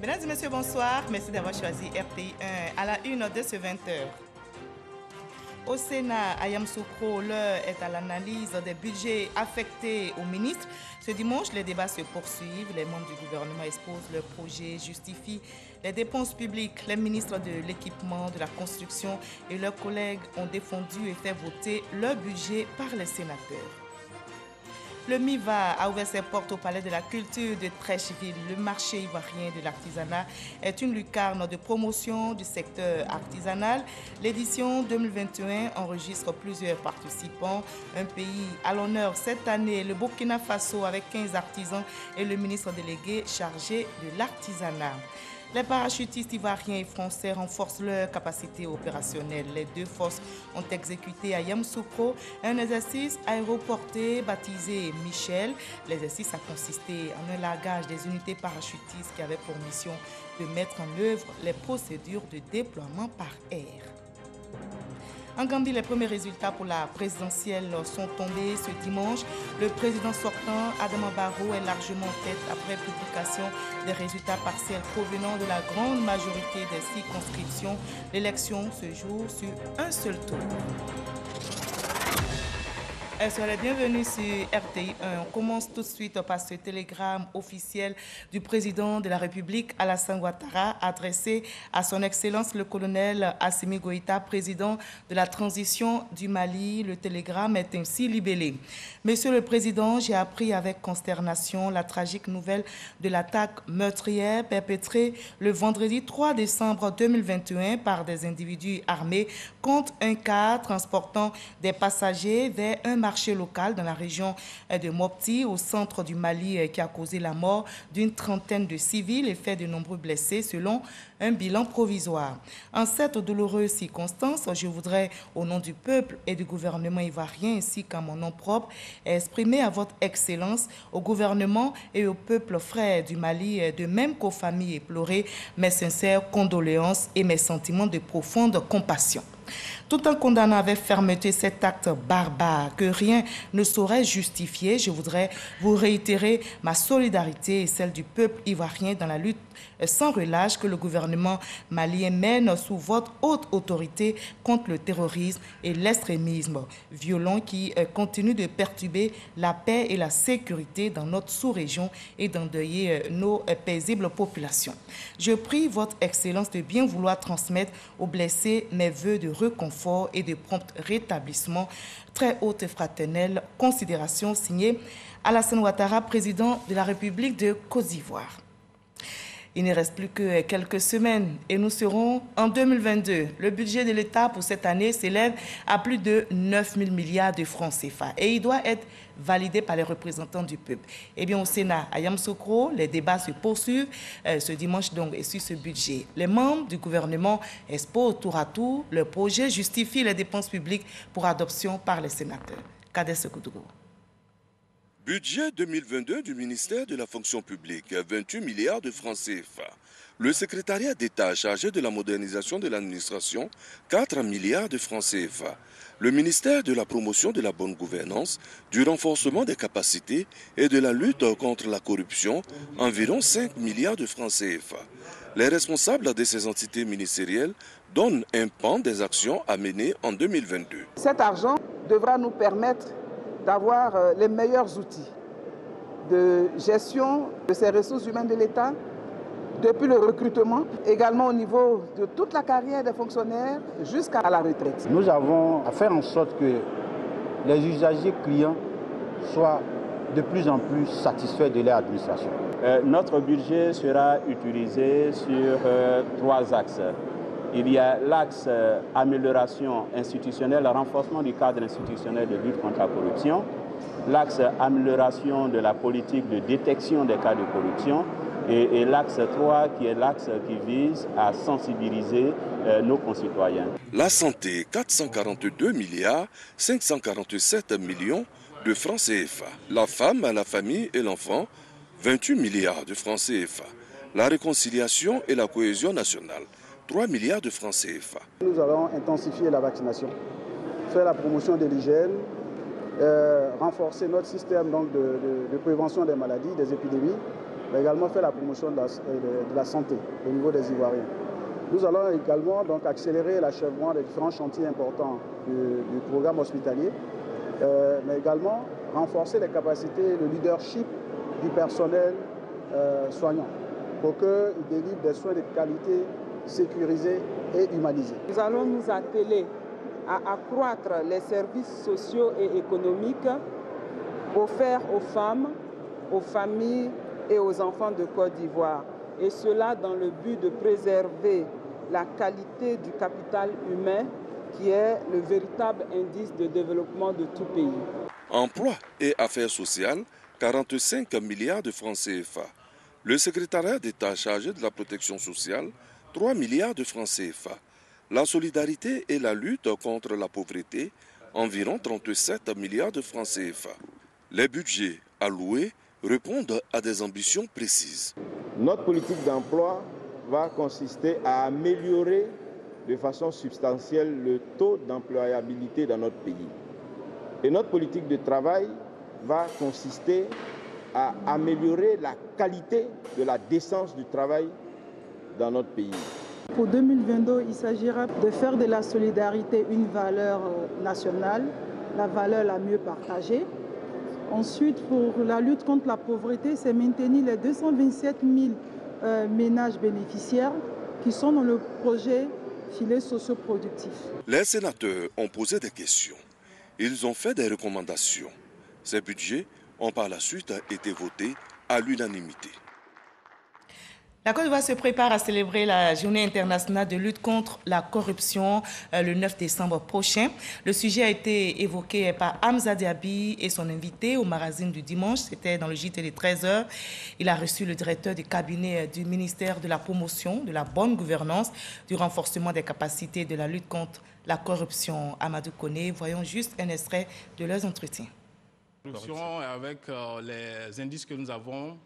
Mesdames et messieurs, bonsoir. Merci d'avoir choisi RTI 1 à la une de ce 20h. Au Sénat, Ayam Soukro, l'heure est à l'analyse des budgets affectés aux ministres. Ce dimanche, les débats se poursuivent. Les membres du gouvernement exposent leurs projets, justifient les dépenses publiques. Les ministres de l'équipement, de la construction et leurs collègues ont défendu et fait voter leur budget par les sénateurs. Le MIVA a ouvert ses portes au Palais de la Culture de Trècheville. Le marché ivoirien de l'artisanat est une lucarne de promotion du secteur artisanal. L'édition 2021 enregistre plusieurs participants. Un pays à l'honneur cette année, le Burkina Faso avec 15 artisans et le ministre délégué chargé de l'artisanat. Les parachutistes ivoiriens et français renforcent leur capacité opérationnelle. Les deux forces ont exécuté à Yamoussoukro un exercice aéroporté baptisé Michel. L'exercice a consisté en un largage des unités parachutistes qui avaient pour mission de mettre en œuvre les procédures de déploiement par air. En Gambie, les premiers résultats pour la présidentielle sont tombés ce dimanche. Le président sortant, Adama Barrow, est largement en tête après publication des résultats partiels provenant de la grande majorité des circonscriptions. L'élection se joue sur un seul tour. Soyez bienvenue sur RTI 1. On commence tout de suite par ce télégramme officiel du président de la République, Alassane Ouattara, adressé à son Excellence le colonel Assimi Goïta, président de la transition du Mali. Le télégramme est ainsi libellé. Monsieur le Président, j'ai appris avec consternation la tragique nouvelle de l'attaque meurtrière perpétrée le vendredi 3 décembre 2021 par des individus armés contre un car transportant des passagers vers un marché local dans la région de Mopti, au centre du Mali, qui a causé la mort d'une trentaine de civils et fait de nombreux blessés, selon un bilan provisoire. En cette douloureuse circonstance, je voudrais, au nom du peuple et du gouvernement ivoirien, ainsi qu'à mon nom propre, exprimer à votre Excellence, au gouvernement et au peuple frère du Mali, de même qu'aux familles éplorées, mes sincères condoléances et mes sentiments de profonde compassion tout en condamnant avec fermeté cet acte barbare que rien ne saurait justifier, je voudrais vous réitérer ma solidarité et celle du peuple ivoirien dans la lutte sans relâche que le gouvernement malien mène sous votre haute autorité contre le terrorisme et l'extrémisme violent qui euh, continue de perturber la paix et la sécurité dans notre sous-région et d'endeuiller euh, nos euh, paisibles populations. Je prie votre Excellence de bien vouloir transmettre aux blessés mes voeux de reconfort et de prompt rétablissement. Très haute et fraternelle considération signée Alassane Ouattara, président de la République de Côte d'Ivoire. Il ne reste plus que quelques semaines et nous serons en 2022. Le budget de l'État pour cette année s'élève à plus de 9 000 milliards de francs CFA et il doit être validé par les représentants du peuple. Eh bien, au Sénat, à Yamsoukro, les débats se poursuivent euh, ce dimanche donc et sur ce budget. Les membres du gouvernement exposent tour à tour le projet, justifient les dépenses publiques pour adoption par les sénateurs. Kader Sekoudougou. Budget 2022 du ministère de la fonction publique, 28 milliards de francs CFA. Le secrétariat d'État chargé de la modernisation de l'administration, 4 milliards de francs CFA. Le ministère de la promotion de la bonne gouvernance, du renforcement des capacités et de la lutte contre la corruption, environ 5 milliards de francs CFA. Les responsables de ces entités ministérielles donnent un pan des actions à mener en 2022. Cet argent devra nous permettre d'avoir euh, les meilleurs outils de gestion de ces ressources humaines de l'État, depuis le recrutement, également au niveau de toute la carrière des fonctionnaires jusqu'à la retraite. Nous avons à faire en sorte que les usagers clients soient de plus en plus satisfaits de leur administration. Euh, notre budget sera utilisé sur euh, trois axes. Il y a l'axe euh, amélioration institutionnelle, renforcement du cadre institutionnel de lutte contre la corruption, l'axe amélioration de la politique de détection des cas de corruption et, l'axe 3 qui est l'axe qui vise à sensibiliser euh, nos concitoyens. La santé, 442 milliards 547 millions de francs CFA. La femme, la famille et l'enfant, 28 milliards de francs CFA. La réconciliation et la cohésion nationale, 3 milliards de francs CFA. Nous allons intensifier la vaccination, faire la promotion de l'hygiène, euh, renforcer notre système donc, de, prévention des maladies, des épidémies, mais également faire la promotion de la, santé au niveau des Ivoiriens. Nous allons également donc accélérer l'achèvement des différents chantiers importants du, programme hospitalier, mais également renforcer les capacités, le leadership du personnel soignant pour qu'il délivre des soins de qualité sécurisés et humanisés. Nous allons nous atteler à accroître les services sociaux et économiques offerts aux femmes, aux familles et aux enfants de Côte d'Ivoire. Et cela dans le but de préserver la qualité du capital humain qui est le véritable indice de développement de tout pays. Emploi et affaires sociales, 45 milliards de francs CFA. Le secrétariat d'État chargé de la protection sociale, 3 milliards de francs CFA. La solidarité et la lutte contre la pauvreté, environ 37 milliards de francs CFA. Les budgets alloués répondent à des ambitions précises. Notre politique d'emploi va consister à améliorer de façon substantielle le taux d'employabilité dans notre pays. Et notre politique de travail va consister à améliorer la qualité de la décence du travail dans notre pays. Pour 2022, il s'agira de faire de la solidarité une valeur nationale, la valeur la mieux partagée. Ensuite, pour la lutte contre la pauvreté, c'est maintenir les 227 000 euh, ménages bénéficiaires qui sont dans le projet filet socioproductif. Les sénateurs ont posé des questions. Ils ont fait des recommandations. Ces budgets ont par la suite été votés à l'unanimité. La Côte d'Ivoire se prépare à célébrer la journée internationale de lutte contre la corruption euh, le 9 décembre prochain. Le sujet a été évoqué par Hamza Diaby et son invité au magazine du dimanche. C'était dans le JT des 13h. Il a reçu le directeur du cabinet du ministère de la promotion, de la bonne gouvernance, du renforcement des capacités de la lutte contre la corruption, Amadou Kone. Voyons juste un extrait de leurs entretiens. Corruption, avec euh, les indices que nous avons,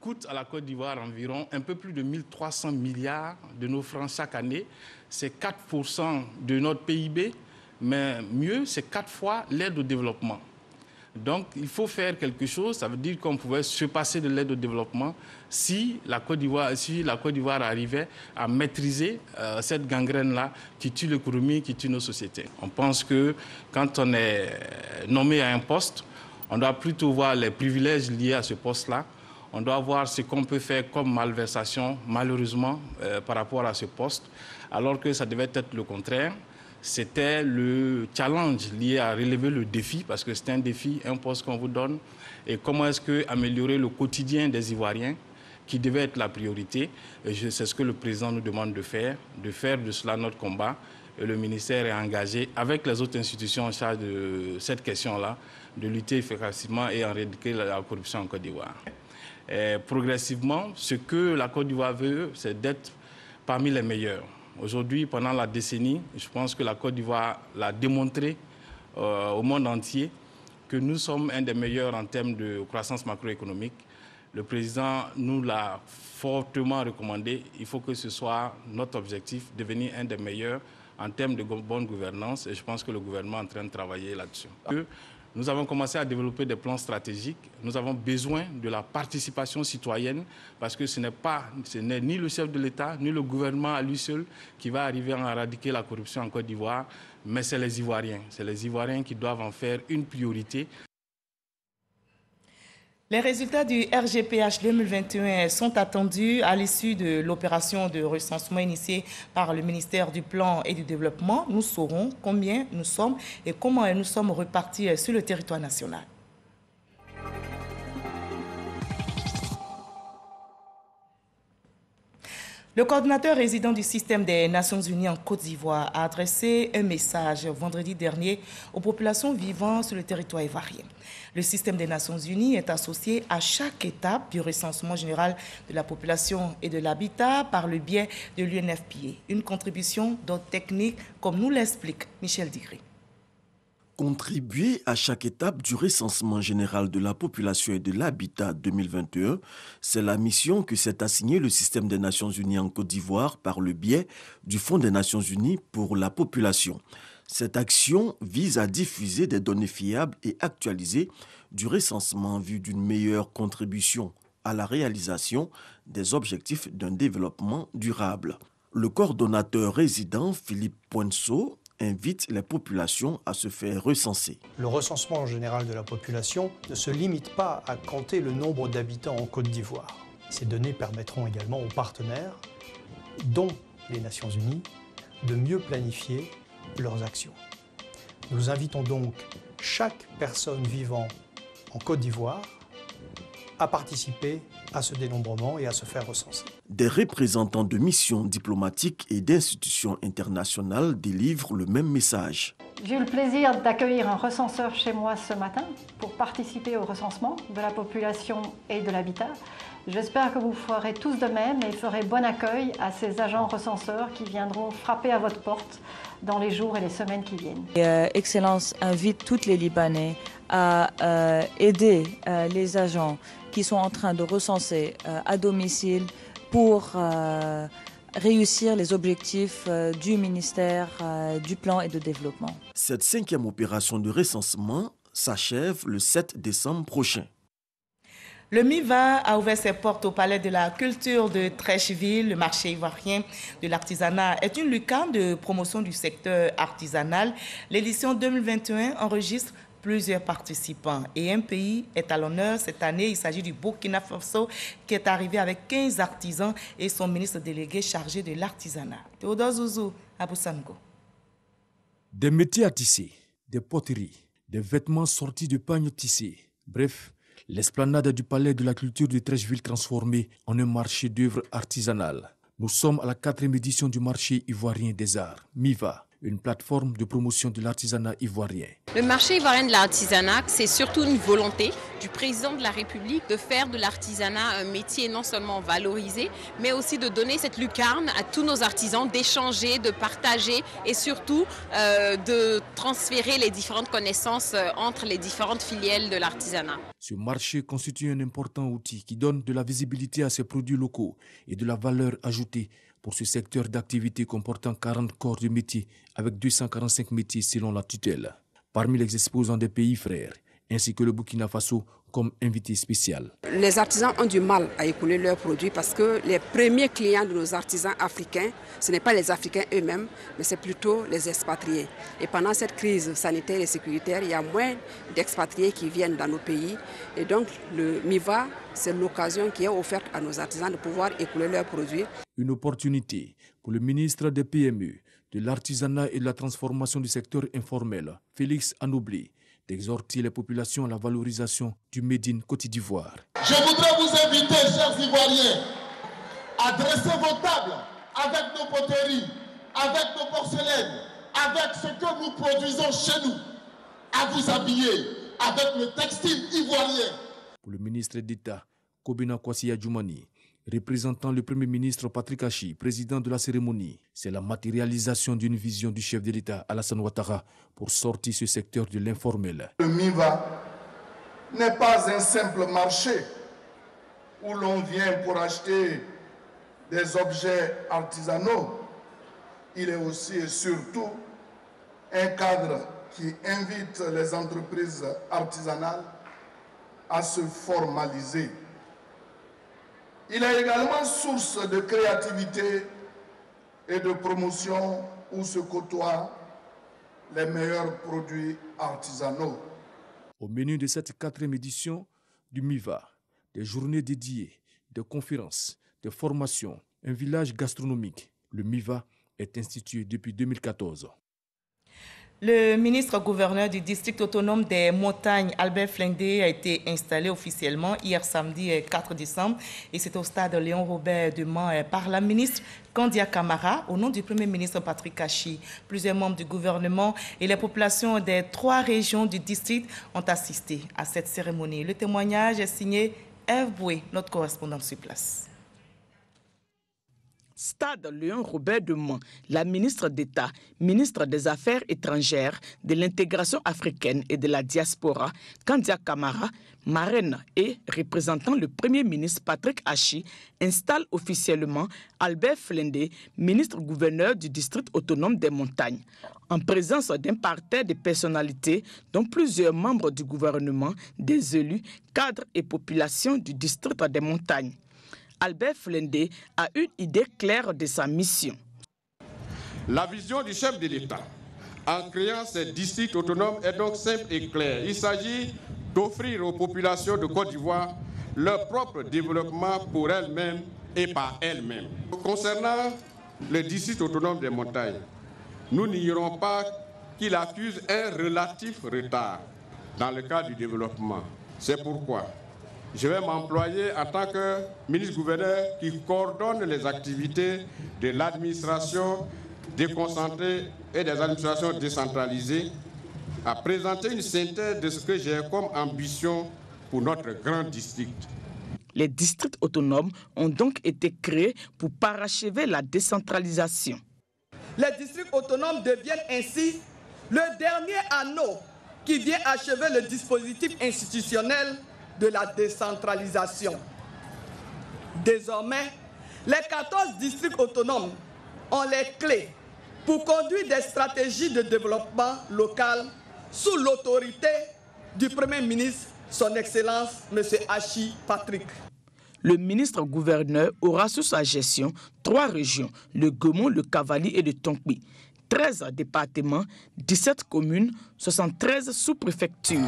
coûte à la Côte d'Ivoire environ un peu plus de 1300 milliards de nos francs chaque année. C'est 4% de notre PIB, mais mieux, c'est 4 fois l'aide au développement. Donc, il faut faire quelque chose. Ça veut dire qu'on pouvait se passer de l'aide au développement si la Côte d'Ivoire, si arrivait à maîtriser euh, cette gangrène-là qui tue l'économie, qui tue nos sociétés. On pense que quand on est nommé à un poste, on doit plutôt voir les privilèges liés à ce poste-là on doit voir ce qu'on peut faire comme malversation, malheureusement, euh, par rapport à ce poste, alors que ça devait être le contraire. C'était le challenge lié à relever le défi, parce que c'est un défi, un poste qu'on vous donne, et comment est-ce que améliorer le quotidien des Ivoiriens, qui devait être la priorité? C'est ce que le président nous demande de faire, de faire de cela notre combat. Et le ministère est engagé avec les autres institutions en charge de cette question-là, de lutter efficacement et éradiquer la corruption en Côte d'Ivoire progressivement, ce que la Côte d'Ivoire veut, c'est d'être parmi les meilleurs. Aujourd'hui, pendant la décennie, je pense que la Côte d'Ivoire l'a démontré euh, au monde entier que nous sommes un des meilleurs en termes de croissance macroéconomique. Le président nous l'a fortement recommandé. Il faut que ce soit notre objectif, devenir un des meilleurs en termes de bonne gouvernance. Et je pense que le gouvernement est en train de travailler là-dessus. Nous avons commencé à développer des plans stratégiques. Nous avons besoin de la participation citoyenne parce que ce n'est pas, ce n'est ni le chef de l'État ni le gouvernement à lui seul qui va arriver à éradiquer la corruption en Côte d'Ivoire, mais c'est les Ivoiriens. C'est les Ivoiriens qui doivent en faire une priorité. Les résultats du RGPH 2021 sont attendus à l'issue de l'opération de recensement initiée par le ministère du Plan et du Développement. Nous saurons combien nous sommes et comment nous sommes repartis sur le territoire national. Le coordinateur résident du système des Nations Unies en Côte d'Ivoire a adressé un message vendredi dernier aux populations vivant sur le territoire ivoirien. Le système des Nations Unies est associé à chaque étape du recensement général de la population et de l'habitat par le biais de l'UNFPA, une contribution d'ordre technique comme nous l'explique Michel Digré. Contribuer à chaque étape du recensement général de la population et de l'habitat 2021, c'est la mission que s'est assignée le système des Nations Unies en Côte d'Ivoire par le biais du Fonds des Nations Unies pour la population. Cette action vise à diffuser des données fiables et actualisées du recensement en vue d'une meilleure contribution à la réalisation des objectifs d'un développement durable. Le coordonnateur résident Philippe Poinceau invite les populations à se faire recenser. Le recensement général de la population ne se limite pas à compter le nombre d'habitants en Côte d'Ivoire. Ces données permettront également aux partenaires, dont les Nations Unies, de mieux planifier leurs actions. Nous invitons donc chaque personne vivant en Côte d'Ivoire à participer à ce dénombrement et à se faire recenser. Des représentants de missions diplomatiques et d'institutions internationales délivrent le même message. J'ai eu le plaisir d'accueillir un recenseur chez moi ce matin pour participer au recensement de la population et de l'habitat. J'espère que vous ferez tous de même et ferez bon accueil à ces agents recenseurs qui viendront frapper à votre porte dans les jours et les semaines qui viennent. Euh, Excellence invite tous les Libanais à euh, aider euh, les agents qui sont en train de recenser à domicile pour réussir les objectifs du ministère du Plan et de Développement. Cette cinquième opération de recensement s'achève le 7 décembre prochain. Le MIVA a ouvert ses portes au Palais de la Culture de Trècheville. Le marché ivoirien de l'artisanat est une lucarne de promotion du secteur artisanal. L'édition 2021 enregistre plusieurs participants et un pays est à l'honneur cette année. Il s'agit du Burkina Faso qui est arrivé avec 15 artisans et son ministre délégué chargé de l'artisanat. Théodore Zouzou, Abousamgo. Des métiers à tisser, des poteries, des vêtements sortis de pagnes tissés. Bref, l'esplanade du Palais de la Culture de Trècheville transformée en un marché d'œuvres artisanales. Nous sommes à la quatrième édition du marché ivoirien des arts, MIVA, une plateforme de promotion de l'artisanat ivoirien. Le marché ivoirien de l'artisanat, c'est surtout une volonté du président de la République de faire de l'artisanat un métier non seulement valorisé, mais aussi de donner cette lucarne à tous nos artisans, d'échanger, de partager et surtout euh, de transférer les différentes connaissances euh, entre les différentes filiales de l'artisanat. Ce marché constitue un important outil qui donne de la visibilité à ces produits locaux et de la valeur ajoutée pour ce secteur d'activité comportant 40 corps de métier avec 245 métiers selon la tutelle. Parmi les exposants des pays frères, ainsi que le Burkina Faso comme invité spécial. Les artisans ont du mal à écouler leurs produits parce que les premiers clients de nos artisans africains, ce n'est pas les Africains eux-mêmes, mais c'est plutôt les expatriés. Et pendant cette crise sanitaire et sécuritaire, il y a moins d'expatriés qui viennent dans nos pays. Et donc le MIVA, c'est l'occasion qui est offerte à nos artisans de pouvoir écouler leurs produits. Une opportunité pour le ministre des PME, de l'artisanat et de la transformation du secteur informel, Félix Anoubli, d'exhorter les populations à la valorisation du Médine Côte d'Ivoire. Je voudrais vous inviter, chers Ivoiriens, à dresser vos tables avec nos poteries, avec nos porcelaines, avec ce que nous produisons chez nous, à vous habiller avec le textile ivoirien. Pour le ministre d'État, Kobina Kwasi Djoumani, représentant le Premier ministre Patrick Hachi, président de la cérémonie. C'est la matérialisation d'une vision du chef de l'État Alassane Ouattara pour sortir ce secteur de l'informel. Le MIVA n'est pas un simple marché où l'on vient pour acheter des objets artisanaux. Il est aussi et surtout un cadre qui invite les entreprises artisanales à se formaliser il est également source de créativité et de promotion où se côtoient les meilleurs produits artisanaux. Au menu de cette quatrième édition du MIVA, des journées dédiées, des conférences, des formations, un village gastronomique. Le MIVA est institué depuis 2014. Le ministre-gouverneur du district autonome des montagnes, Albert Flindé, a été installé officiellement hier samedi 4 décembre et c'est au stade Léon Robert de Mans par la ministre Candia Camara au nom du Premier ministre Patrick Kachi. Plusieurs membres du gouvernement et les populations des trois régions du district ont assisté à cette cérémonie. Le témoignage est signé Eve Boué, notre correspondant sur place. Stade Léon Robert de la ministre d'État, ministre des Affaires étrangères, de l'intégration africaine et de la diaspora, Kandia Kamara, marraine et représentant le Premier ministre Patrick Hachi, installe officiellement Albert Flendé, ministre-gouverneur du district autonome des montagnes, en présence d'un parterre de personnalités dont plusieurs membres du gouvernement, des élus, cadres et populations du district des montagnes. Albert Flendé a une idée claire de sa mission. La vision du chef de l'État en créant ces districts autonomes est donc simple et claire. Il s'agit d'offrir aux populations de Côte d'Ivoire leur propre développement pour elles-mêmes et par elles-mêmes. Concernant le district autonome des montagnes, nous n'ignorons pas qu'il accuse un relatif retard dans le cadre du développement. C'est pourquoi je vais m'employer en tant que ministre-gouverneur qui coordonne les activités de l'administration déconcentrée et des administrations décentralisées à présenter une synthèse de ce que j'ai comme ambition pour notre grand district. Les districts autonomes ont donc été créés pour parachever la décentralisation. Les districts autonomes deviennent ainsi le dernier anneau qui vient achever le dispositif institutionnel de la décentralisation. Désormais, les 14 districts autonomes ont les clés pour conduire des stratégies de développement local sous l'autorité du Premier ministre, Son Excellence M. Hachi Patrick. Le ministre-gouverneur aura sous sa gestion trois régions, le Gaumont, le Cavalier et le Tonkpi. 13 départements, 17 communes, 73 sous-préfectures.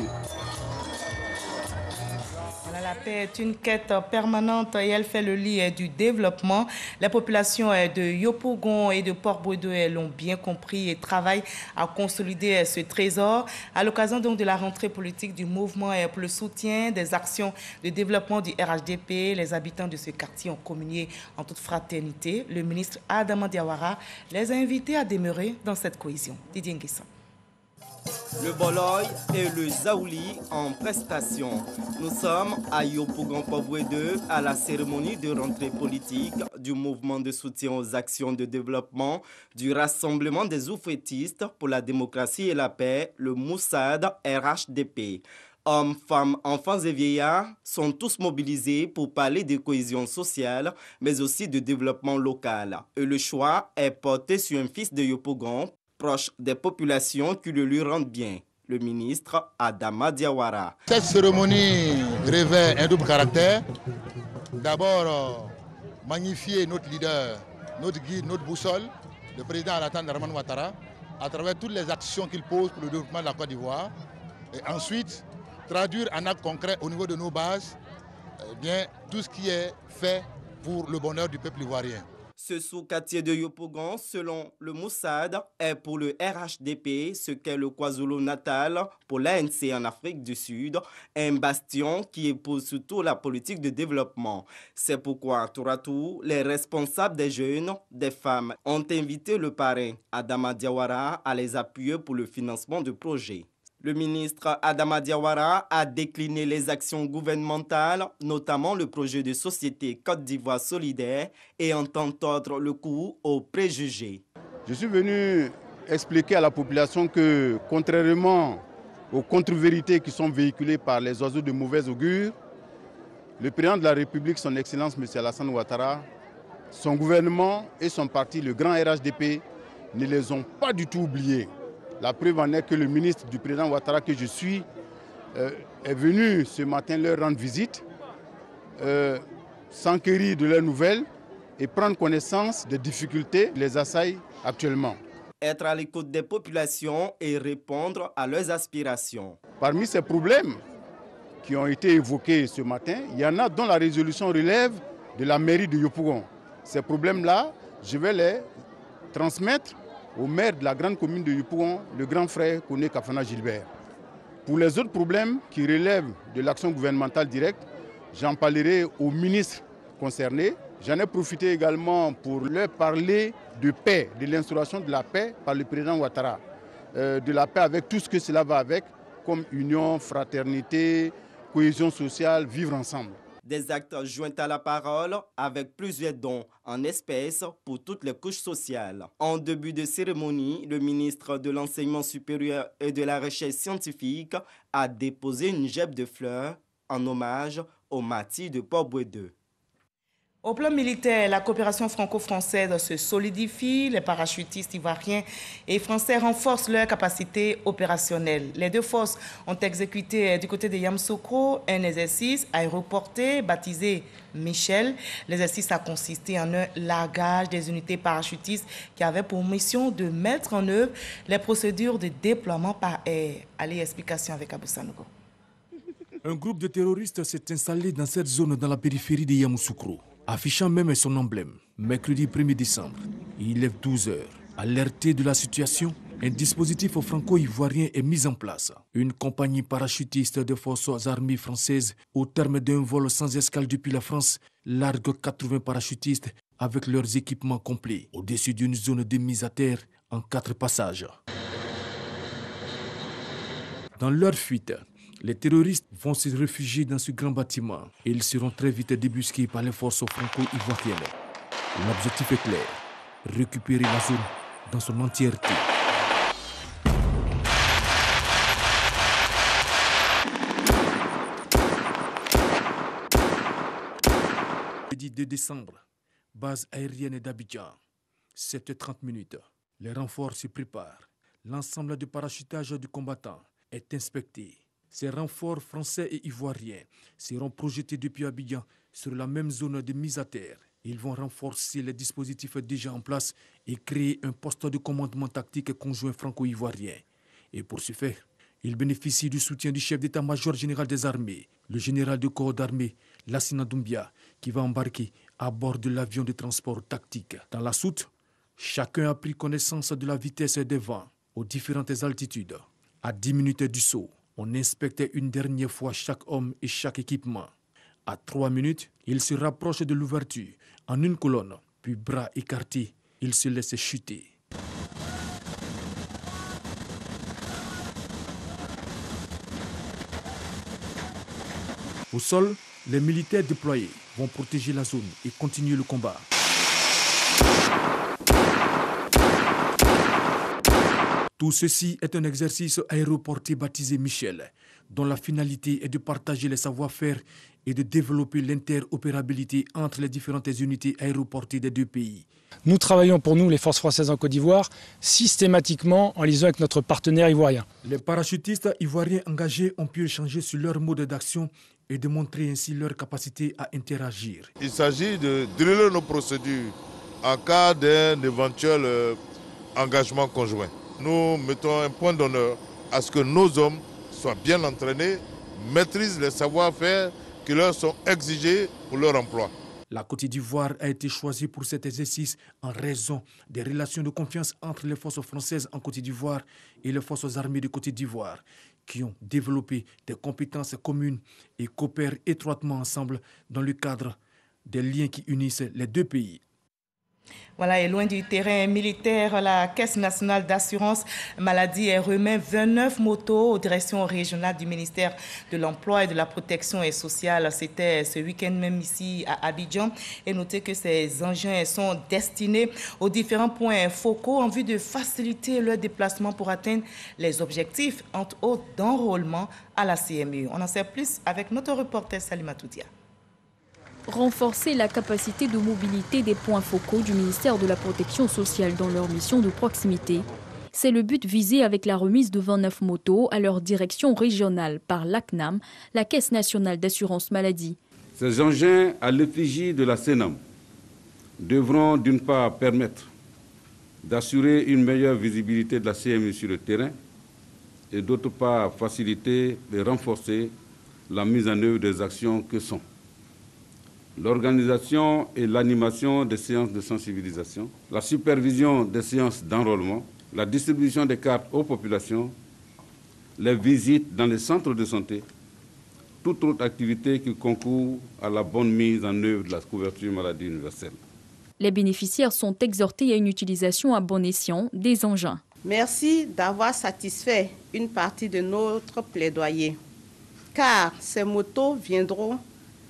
La paix est une quête permanente et elle fait le lit du développement. La population de Yopougon et de Port-Bouedou l'ont bien compris et travaillent à consolider ce trésor. À l'occasion donc de la rentrée politique du mouvement pour le soutien des actions de développement du RHDP, les habitants de ce quartier ont communié en toute fraternité. Le ministre Adama Diawara les a invités à demeurer dans cette cohésion. Didier Nguessan le Boloy et le Zaouli en prestation. Nous sommes à Yopougon 2 à la cérémonie de rentrée politique du mouvement de soutien aux actions de développement du Rassemblement des oufetistes pour la démocratie et la paix, le Moussad RHDP. Hommes, femmes, enfants et vieillards sont tous mobilisés pour parler de cohésion sociale, mais aussi de développement local. Et le choix est porté sur un fils de Yopougon, des populations qui le lui rendent bien, le ministre Adama Diawara. Cette cérémonie revêt un double caractère. D'abord, euh, magnifier notre leader, notre guide, notre boussole, le président Alatan Darman Ouattara, à travers toutes les actions qu'il pose pour le développement de la Côte d'Ivoire. Et ensuite, traduire en actes concrets au niveau de nos bases eh bien, tout ce qui est fait pour le bonheur du peuple ivoirien. Ce sous-quartier de Yopougon, selon le Moussad, est pour le RHDP ce qu'est le KwaZulu-Natal pour l'ANC en Afrique du Sud, un bastion qui épouse surtout la politique de développement. C'est pourquoi, tour à tour, les responsables des jeunes, des femmes, ont invité le parrain Adama Diawara à les appuyer pour le financement de projets. Le ministre Adama Diawara a décliné les actions gouvernementales, notamment le projet de société Côte d'Ivoire solidaire et entend tordre le coup aux préjugés. Je suis venu expliquer à la population que, contrairement aux contre-vérités qui sont véhiculées par les oiseaux de mauvaise augure, le président de la République, son Excellence M. Alassane Ouattara, son gouvernement et son parti, le grand RHDP, ne les ont pas du tout oubliés. La preuve en est que le ministre du président Ouattara que je suis euh, est venu ce matin leur rendre visite, euh, s'enquérir de leurs nouvelles et prendre connaissance des difficultés qui les assaillent actuellement. Être à l'écoute des populations et répondre à leurs aspirations. Parmi ces problèmes qui ont été évoqués ce matin, il y en a dont la résolution relève de la mairie de Yopougon. Ces problèmes-là, je vais les transmettre au maire de la grande commune de Yopougon, le grand frère Kone Kafana Gilbert. Pour les autres problèmes qui relèvent de l'action gouvernementale directe, j'en parlerai au ministre concerné. J'en ai profité également pour leur parler de paix, de l'instauration de la paix par le président Ouattara. Euh, de la paix avec tout ce que cela va avec, comme union, fraternité, cohésion sociale, vivre ensemble. Des actes joints à la parole avec plusieurs dons en espèces pour toutes les couches sociales. En début de cérémonie, le ministre de l'Enseignement supérieur et de la Recherche scientifique a déposé une gemme de fleurs en hommage au Mati de Port-Bouedeux. Au plan militaire, la coopération franco-française se solidifie. Les parachutistes ivoiriens et français renforcent leurs capacités opérationnelles. Les deux forces ont exécuté du côté de Yamsoukro un exercice aéroporté baptisé Michel. L'exercice a consisté en un largage des unités parachutistes qui avaient pour mission de mettre en œuvre les procédures de déploiement par air. Allez, explication avec Abou Sanogo. Un groupe de terroristes s'est installé dans cette zone dans la périphérie de Yamoussoukro affichant même son emblème. Mercredi 1er décembre, il est 12 heures. Alerté de la situation, un dispositif franco-ivoirien est mis en place. Une compagnie parachutiste de forces armées françaises, au terme d'un vol sans escale depuis la France, largue 80 parachutistes avec leurs équipements complets au-dessus d'une zone de mise à terre en quatre passages. Dans leur fuite, les terroristes vont se réfugier dans ce grand bâtiment et ils seront très vite débusqués par les forces franco-ivoiriennes. L'objectif est clair, récupérer la zone dans son entièreté. Jeudi 2 décembre, base aérienne d'Abidjan, 7h30 minutes. Les renforts se préparent. L'ensemble du parachutage du combattant est inspecté. Ces renforts français et ivoiriens seront projetés depuis Abidjan sur la même zone de mise à terre. Ils vont renforcer les dispositifs déjà en place et créer un poste de commandement tactique conjoint franco-ivoirien. Et pour ce faire, ils bénéficient du soutien du chef d'état-major général des armées, le général de corps d'armée, Lassina Doumbia, qui va embarquer à bord de l'avion de transport tactique. Dans la soute, chacun a pris connaissance de la vitesse des vents aux différentes altitudes. À 10 minutes du saut, on inspectait une dernière fois chaque homme et chaque équipement. À trois minutes, il se rapproche de l'ouverture en une colonne, puis bras écartés, il se laisse chuter. Au sol, les militaires déployés vont protéger la zone et continuer le combat. Tout ceci est un exercice aéroporté baptisé Michel, dont la finalité est de partager les savoir-faire et de développer l'interopérabilité entre les différentes unités aéroportées des deux pays. Nous travaillons pour nous, les forces françaises en Côte d'Ivoire, systématiquement en liaison avec notre partenaire ivoirien. Les parachutistes ivoiriens engagés ont pu échanger sur leur mode d'action et de montrer ainsi leur capacité à interagir. Il s'agit de driller nos procédures en cas d'un éventuel euh, engagement conjoint nous mettons un point d'honneur à ce que nos hommes soient bien entraînés, maîtrisent les savoir-faire qui leur sont exigés pour leur emploi. La Côte d'Ivoire a été choisie pour cet exercice en raison des relations de confiance entre les forces françaises en Côte d'Ivoire et les forces armées de Côte d'Ivoire, qui ont développé des compétences communes et coopèrent étroitement ensemble dans le cadre des liens qui unissent les deux pays. Voilà, et loin du terrain militaire, la Caisse nationale d'assurance maladie remet 29 motos aux directions régionales du ministère de l'Emploi et de la Protection sociale. C'était ce week-end même ici à Abidjan. Et notez que ces engins sont destinés aux différents points focaux en vue de faciliter leur déplacement pour atteindre les objectifs, entre autres d'enrôlement à la CMU. On en sait plus avec notre reporter Salima Toudia renforcer la capacité de mobilité des points focaux du ministère de la Protection sociale dans leur mission de proximité. C'est le but visé avec la remise de 29 motos à leur direction régionale par l'ACNAM, la Caisse nationale d'assurance maladie. Ces engins à l'effigie de la CENAM devront d'une part permettre d'assurer une meilleure visibilité de la CMU sur le terrain et d'autre part faciliter et renforcer la mise en œuvre des actions que sont l'organisation et l'animation des séances de sensibilisation, la supervision des séances d'enrôlement, la distribution des cartes aux populations, les visites dans les centres de santé, toute autre activité qui concourt à la bonne mise en œuvre de la couverture maladie universelle. Les bénéficiaires sont exhortés à une utilisation à bon escient des engins. Merci d'avoir satisfait une partie de notre plaidoyer, car ces motos viendront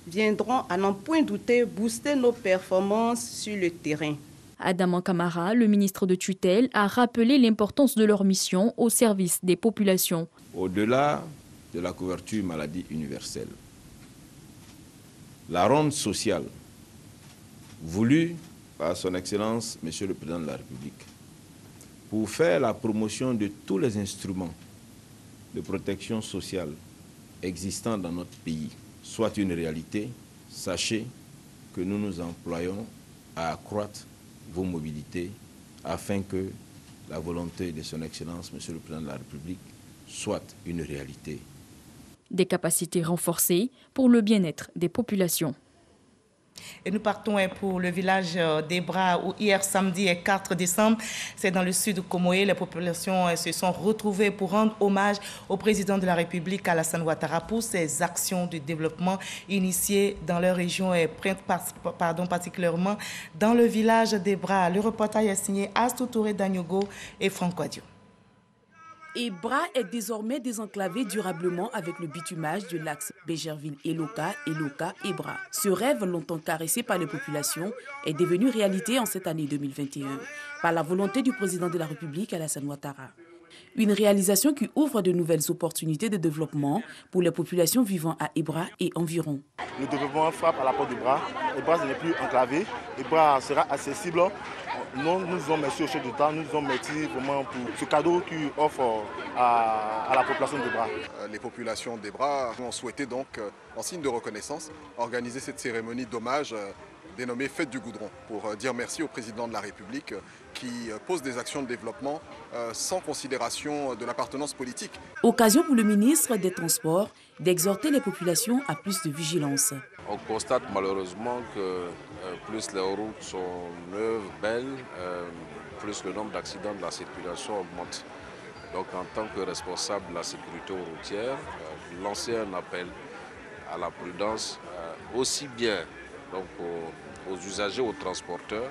viendront à n'en point douter booster nos performances sur le terrain. Adama Kamara, le ministre de tutelle, a rappelé l'importance de leur mission au service des populations. Au-delà de la couverture maladie universelle, la ronde sociale voulue par son Excellence, Monsieur le Président de la République, pour faire la promotion de tous les instruments de protection sociale existants dans notre pays, soit une réalité, sachez que nous nous employons à accroître vos mobilités afin que la volonté de son Excellence, Monsieur le Président de la République, soit une réalité. Des capacités renforcées pour le bien-être des populations. Et nous partons hein, pour le village euh, d'Ebra où hier samedi 4 décembre, c'est dans le sud de Comoé, les populations euh, se sont retrouvées pour rendre hommage au président de la République Alassane Ouattara pour ses actions de développement initiées dans leur région et pardon, particulièrement dans le village d'Ebra. Le reportage est signé Astou Touré Danyogo et Franck Adio. Ebra est désormais désenclavé durablement avec le bitumage de l'axe Bégerville-Eloka, Eloka-Ebra. Ce rêve, longtemps caressé par les populations, est devenu réalité en cette année 2021 par la volonté du président de la République, Alassane Ouattara. Une réalisation qui ouvre de nouvelles opportunités de développement pour les populations vivant à Ebra et environ. Le développement frappe à la porte d'Ebra. Ebra n'est plus enclavé. Ebra sera accessible nous nous sommes merci au chef d'État, nous sommes merci vraiment pour ce cadeau qu'il offre à, la population des Bras. Euh, les populations des Bras ont souhaité donc, euh, en signe de reconnaissance, organiser cette cérémonie d'hommage euh, dénommée Fête du Goudron, pour dire merci au président de la République qui pose des actions de développement sans considération de l'appartenance politique. Occasion pour le ministre des Transports d'exhorter les populations à plus de vigilance. On constate malheureusement que euh, plus les routes sont neuves, belles, euh, plus le nombre d'accidents de la circulation augmente. Donc en tant que responsable de la sécurité routière, euh, lancer un appel à la prudence aussi bien donc, aux, aux usagers, aux transporteurs,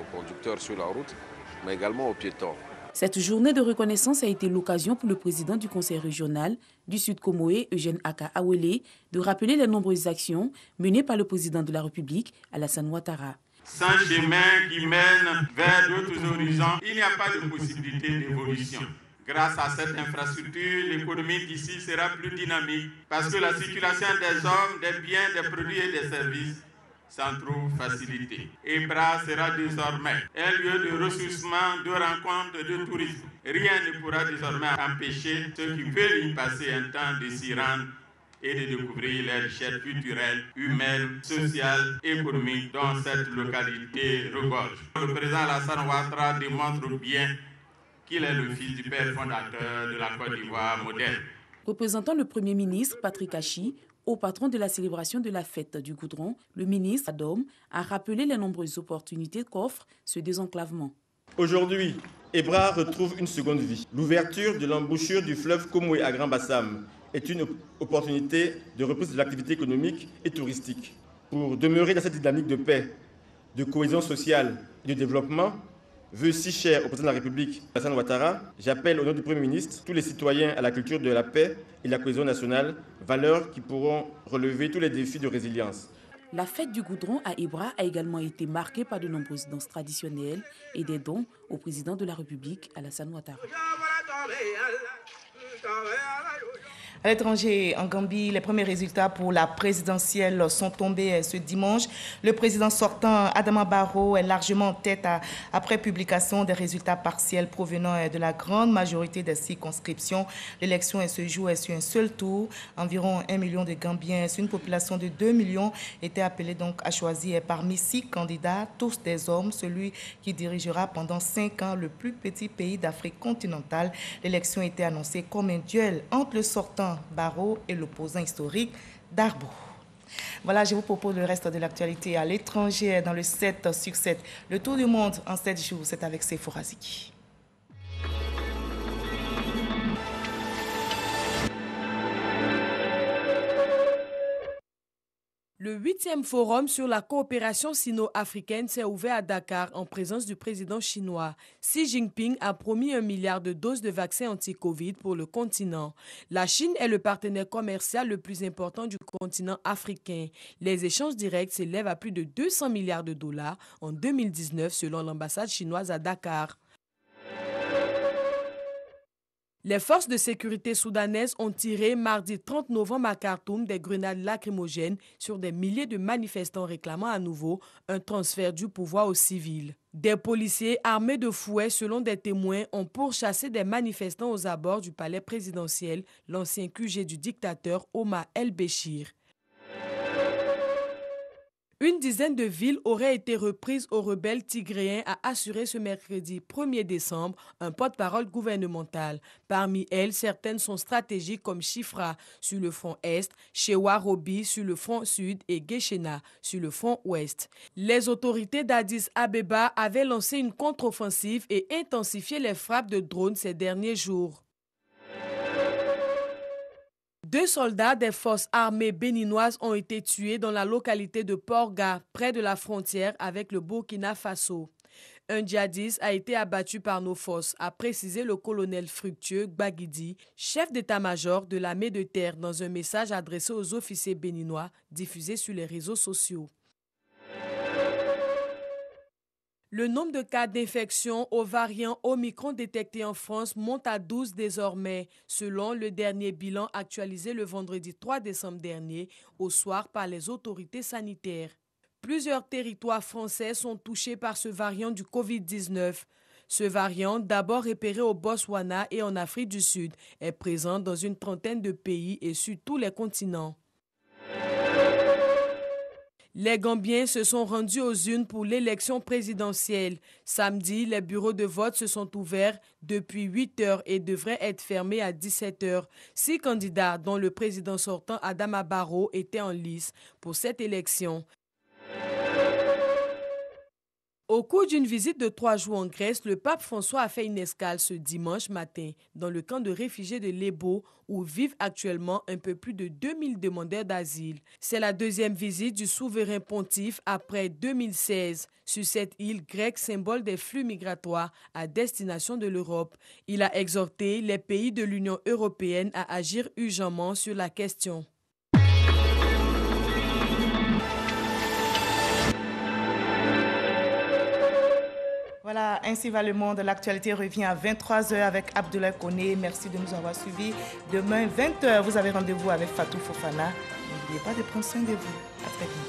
aux conducteurs sur la route, mais également aux piétons. Cette journée de reconnaissance a été l'occasion pour le président du conseil régional du Sud Comoé, Eugène Aka Awele, de rappeler les nombreuses actions menées par le président de la République, Alassane Ouattara. Sans chemin qui mène vers d'autres horizons, il n'y a pas de possibilité d'évolution. Grâce à cette infrastructure, l'économie d'ici sera plus dynamique parce que la circulation des hommes, des biens, des produits et des services sans trop facilité. Ebra sera désormais un lieu de ressourcement, de rencontre, de tourisme. Rien ne pourra désormais empêcher ceux qui veulent y passer un temps de s'y rendre et de découvrir les richesses culturelles, humaines, sociales, économiques dont cette localité regorge. Le président Alassane Ouattara démontre bien qu'il est le fils du père fondateur de la Côte d'Ivoire moderne. Représentant le Premier ministre Patrick Hachi, au patron de la célébration de la fête du goudron, le ministre Adom a rappelé les nombreuses opportunités qu'offre ce désenclavement. Aujourd'hui, Ebra retrouve une seconde vie. L'ouverture de l'embouchure du fleuve Komoué à Grand Bassam est une opportunité de reprise de l'activité économique et touristique. Pour demeurer dans cette dynamique de paix, de cohésion sociale et de développement, veut si cher au président de la République, Hassan Ouattara, j'appelle au nom du Premier ministre tous les citoyens à la culture de la paix et la cohésion nationale, valeurs qui pourront relever tous les défis de résilience. La fête du goudron à Ibra a également été marquée par de nombreuses danses traditionnelles et des dons au président de la République, Alassane Ouattara. À l'étranger, en Gambie, les premiers résultats pour la présidentielle sont tombés ce dimanche. Le président sortant, Adama Barrow, est largement en tête après publication des résultats partiels provenant de la grande majorité des circonscriptions. L'élection se joue sur un seul tour. Environ un million de Gambiens sur une population de 2 millions étaient appelés donc à choisir parmi six candidats, tous des hommes, celui qui dirigera pendant cinq ans le plus petit pays d'Afrique continentale. L'élection était annoncée comme un duel entre le sortant Barreau et l'opposant historique Darbo. Voilà, je vous propose le reste de l'actualité à l'étranger dans le 7 sur 7. Le tour du monde en 7 jours, c'est avec Sephoraziki. Le huitième forum sur la coopération sino-africaine s'est ouvert à Dakar en présence du président chinois. Xi Jinping a promis un milliard de doses de vaccins anti-Covid pour le continent. La Chine est le partenaire commercial le plus important du continent africain. Les échanges directs s'élèvent à plus de 200 milliards de dollars en 2019 selon l'ambassade chinoise à Dakar. Les forces de sécurité soudanaises ont tiré mardi 30 novembre à Khartoum des grenades lacrymogènes sur des milliers de manifestants réclamant à nouveau un transfert du pouvoir aux civils. Des policiers armés de fouets, selon des témoins, ont pourchassé des manifestants aux abords du palais présidentiel, l'ancien QG du dictateur Omar El-Béchir. Une dizaine de villes auraient été reprises aux rebelles tigréens, a assuré ce mercredi 1er décembre un porte-parole gouvernemental. Parmi elles, certaines sont stratégiques comme Chifra sur le front est, Shewa Robi sur le front sud et Geshena sur le front ouest. Les autorités d'Addis Abeba avaient lancé une contre-offensive et intensifié les frappes de drones ces derniers jours. Deux soldats des forces armées béninoises ont été tués dans la localité de Porga, près de la frontière avec le Burkina Faso. Un djihadiste a été abattu par nos forces, a précisé le colonel Fructueux Gbagidi, chef d'état-major de l'armée de terre, dans un message adressé aux officiers béninois diffusé sur les réseaux sociaux. Le nombre de cas d'infection au variant Omicron détecté en France monte à 12 désormais, selon le dernier bilan actualisé le vendredi 3 décembre dernier au soir par les autorités sanitaires. Plusieurs territoires français sont touchés par ce variant du COVID-19. Ce variant, d'abord repéré au Botswana et en Afrique du Sud, est présent dans une trentaine de pays et sur tous les continents. Les Gambiens se sont rendus aux urnes pour l'élection présidentielle. Samedi, les bureaux de vote se sont ouverts depuis 8 heures et devraient être fermés à 17 heures. Six candidats, dont le président sortant Adama Barrow, étaient en lice pour cette élection. Au cours d'une visite de trois jours en Grèce, le pape François a fait une escale ce dimanche matin dans le camp de réfugiés de Lesbos où vivent actuellement un peu plus de 2000 demandeurs d'asile. C'est la deuxième visite du souverain pontife après 2016 sur cette île grecque symbole des flux migratoires à destination de l'Europe. Il a exhorté les pays de l'Union européenne à agir urgemment sur la question. Voilà, ainsi va le monde. L'actualité revient à 23h avec Abdoulaye Kone. Merci de nous avoir suivis. Demain, 20h, vous avez rendez-vous avec Fatou Fofana. N'oubliez pas de prendre soin de vous. À très vite.